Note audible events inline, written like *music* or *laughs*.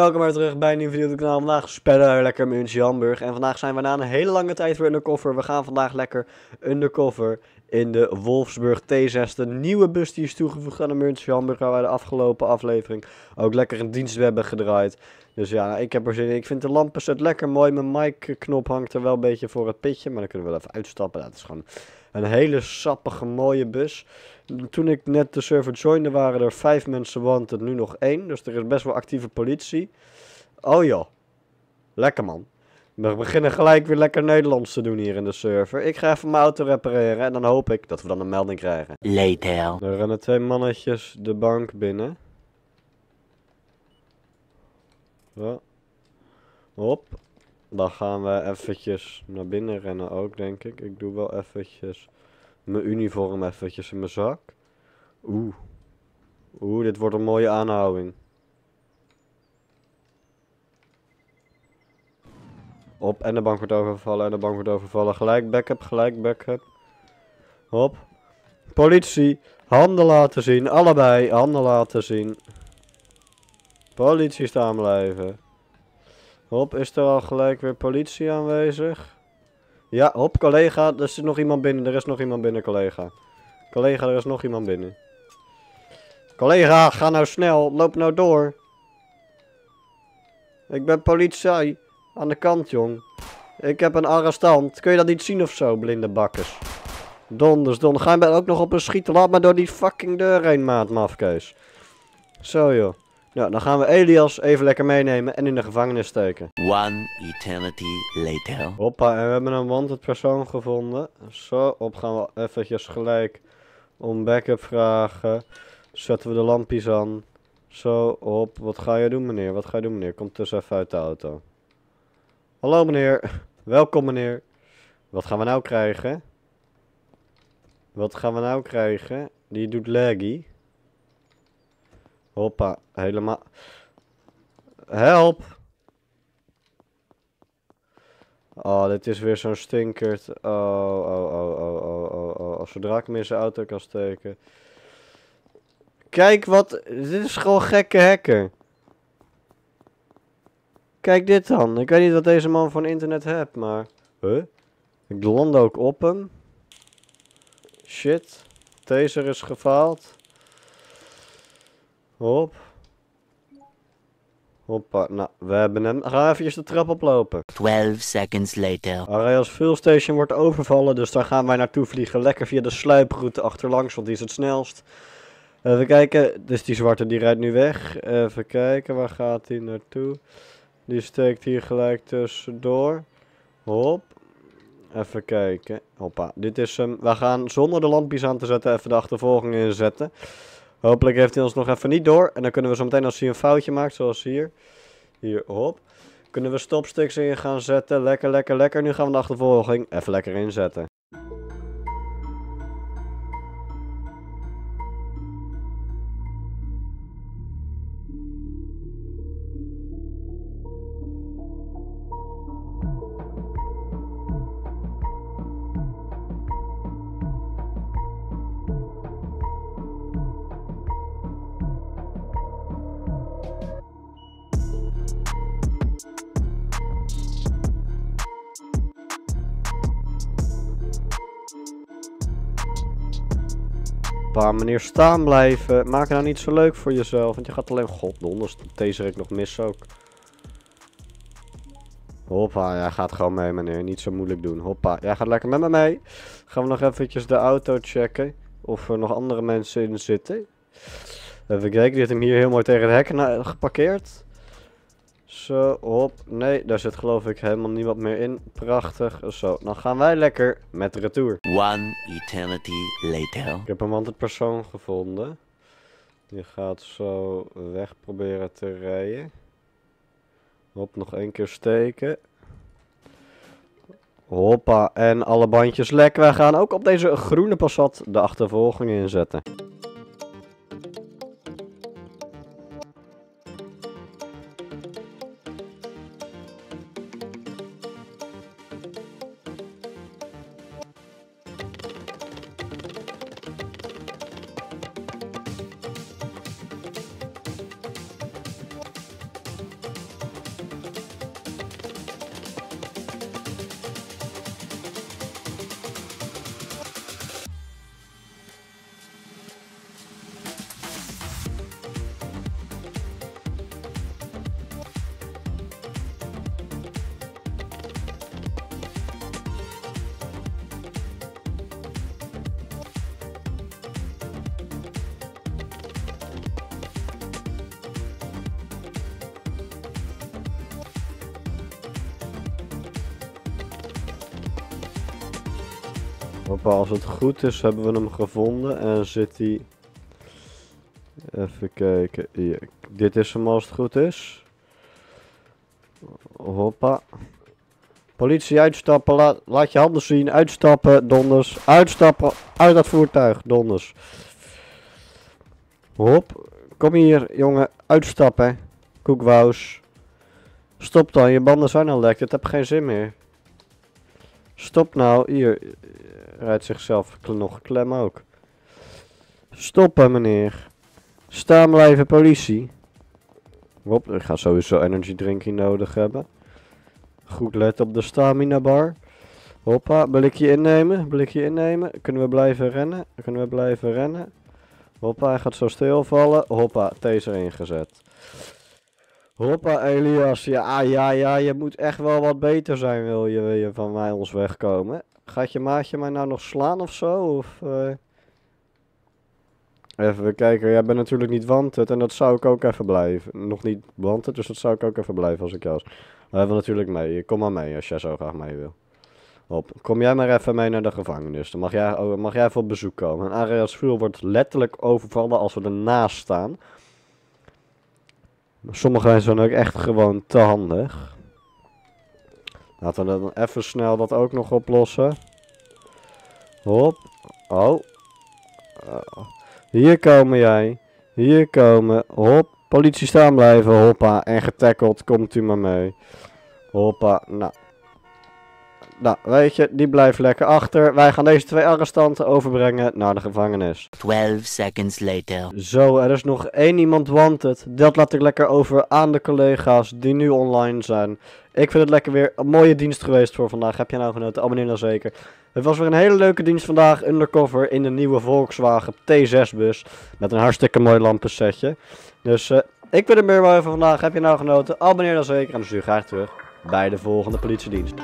welkom weer terug bij een nieuwe video op het kanaal. Vandaag spelen we lekker München Hamburg. En vandaag zijn we na een hele lange tijd weer undercover. We gaan vandaag lekker undercover in de Wolfsburg T6. De nieuwe bus die is toegevoegd aan de München Hamburg. Waar wij de afgelopen aflevering ook lekker een dienst hebben gedraaid. Dus ja, ik heb er zin in. Ik vind de lampenset lekker mooi. Mijn mic knop hangt er wel een beetje voor het pitje. Maar dan kunnen we wel even uitstappen. Dat is gewoon een hele sappige mooie bus. Toen ik net de server joinde waren er vijf mensen wanted, nu nog één. Dus er is best wel actieve politie. Oh joh, lekker man. We beginnen gelijk weer lekker Nederlands te doen hier in de server. Ik ga even mijn auto repareren en dan hoop ik dat we dan een melding krijgen. Later. Er rennen twee mannetjes de bank binnen. Zo. Hop. Dan gaan we eventjes naar binnen rennen ook, denk ik. Ik doe wel eventjes mijn uniform eventjes in mijn zak. Oeh. Oeh, dit wordt een mooie aanhouding. Op, en de bank wordt overvallen, en de bank wordt overvallen. Gelijk backup, gelijk backup. Hop. Politie, handen laten zien, allebei, handen laten zien. Politie staan blijven. Hop, is er al gelijk weer politie aanwezig? Ja, hop, collega, er zit nog iemand binnen, er is nog iemand binnen, collega. Collega, er is nog iemand binnen. Collega, ga nou snel, loop nou door. Ik ben politie, aan de kant, jong. Ik heb een arrestant, kun je dat niet zien of zo, blinde bakkers? Donders, donders, ga je ook nog op een schieten, laat maar door die fucking deur heen, maat, mafkees. Zo, joh. Nou, dan gaan we Elias even lekker meenemen en in de gevangenis steken. One eternity later. Hoppa, en we hebben een wanted persoon gevonden. Zo, op gaan we eventjes gelijk om backup vragen. Zetten we de lampjes aan. Zo, op. Wat ga je doen, meneer? Wat ga je doen, meneer? Kom dus even uit de auto. Hallo, meneer. *laughs* Welkom, meneer. Wat gaan we nou krijgen? Wat gaan we nou krijgen? Die doet laggy. Hoppa, helemaal. Help! Oh, dit is weer zo'n stinkert. Oh, oh, oh, oh, oh, oh, oh. Als zodra ik hem in zijn auto kan steken. Kijk wat. Dit is gewoon gekke hacker. Kijk dit dan. Ik weet niet wat deze man van internet hebt, maar. Huh? Ik land ook op hem. Shit. Taser is gefaald. Hop. Hoppa, nou, we hebben hem. Ga even de trap oplopen. 12 seconds later. Arias Fuel Station wordt overvallen, dus daar gaan wij naartoe vliegen. Lekker via de sluiproute achterlangs, want die is het snelst. Even kijken, dus die zwarte die rijdt nu weg. Even kijken, waar gaat hij naartoe? Die steekt hier gelijk tussendoor. Hop. Even kijken. Hoppa, dit is hem. we gaan zonder de lampjes aan te zetten even de achtervolging inzetten. Hopelijk heeft hij ons nog even niet door. En dan kunnen we zo meteen als hij een foutje maakt, zoals hier. Hier, hop. Kunnen we stopsticks in gaan zetten. Lekker, lekker, lekker. Nu gaan we de achtervolging even lekker inzetten. Meneer staan blijven. Maak nou niet zo leuk voor jezelf. Want je gaat alleen... God, donders. Deze ik nog mis ook. Hoppa, jij gaat gewoon mee meneer. Niet zo moeilijk doen. Hoppa, jij gaat lekker met me mee. Gaan we nog eventjes de auto checken. Of er nog andere mensen in zitten. Even kijken, die heeft hem hier heel mooi tegen het hek geparkeerd. Zo, hop. Nee, daar zit geloof ik helemaal niemand meer in. Prachtig. Zo, dan gaan wij lekker met de retour. One eternity later. Ik heb een wanted persoon gevonden. Die gaat zo weg proberen te rijden. Hop, nog één keer steken. Hoppa, en alle bandjes lek. Wij gaan ook op deze groene Passat de achtervolging inzetten. Hoppa, als het goed is hebben we hem gevonden en zit hij... Even kijken. Dit is hem als het goed is. Hoppa. Politie uitstappen, laat, laat je handen zien, uitstappen, donders. Uitstappen, uit dat voertuig, donders. Hop, kom hier jongen, uitstappen. Koekwous. Stop dan, je banden zijn al lek, het heb geen zin meer. Stop nou, hier. Rijdt zichzelf nog klem ook. Stoppen meneer. Staan blijven politie. Hop, ik ga sowieso energy drinking nodig hebben. Goed letten op de stamina bar. Hoppa, blikje innemen, blikje innemen. Kunnen we blijven rennen? Kunnen we blijven rennen? Hoppa, hij gaat zo stilvallen. Hoppa, taser ingezet. Hoppa, Elias. Ja, ja, ja, je moet echt wel wat beter zijn, wil je, van mij ons wegkomen. Gaat je maatje mij nou nog slaan of zo? Of, eh? Even kijken, jij bent natuurlijk niet wanted en dat zou ik ook even blijven. Nog niet wanted, dus dat zou ik ook even blijven als ik jou was. We hebben natuurlijk mee. Kom maar mee als jij zo graag mee wil. Hop, kom jij maar even mee naar de gevangenis. Dan mag jij, oh, mag jij op bezoek komen. En Arias Vuur wordt letterlijk overvallen als we ernaast staan. Sommige zijn ook echt gewoon te handig. Laten we dan even snel dat ook nog oplossen. Hop. Oh. Hier komen jij. Hier komen. Hop. Politie staan blijven. Hoppa. En getackled. Komt u maar mee. Hoppa. Nou. Nou, weet je, die blijft lekker achter. Wij gaan deze twee arrestanten overbrengen naar de gevangenis. 12 seconds later. Zo, er is nog één iemand wanted. Dat laat ik lekker over aan de collega's die nu online zijn. Ik vind het lekker weer een mooie dienst geweest voor vandaag. Heb je nou genoten? Abonneer dan zeker. Het was weer een hele leuke dienst vandaag. Undercover in de nieuwe Volkswagen T6 bus. Met een hartstikke mooi lampensetje. Dus eh, ik ben er meer voor vandaag. Heb je nou genoten? Abonneer dan zeker. En dan zie je graag terug bij de volgende politiedienst.